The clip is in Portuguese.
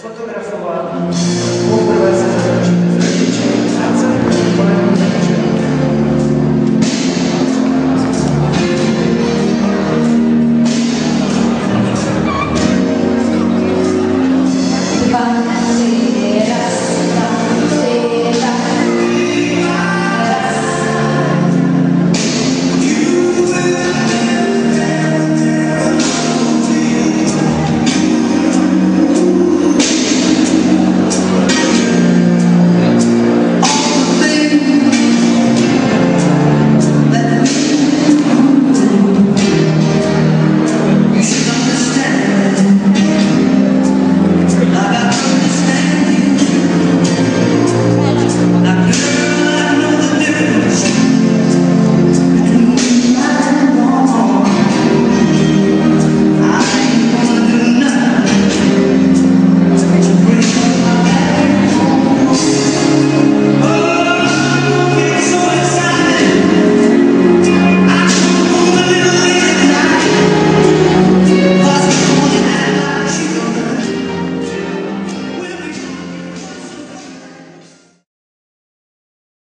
sfotografowali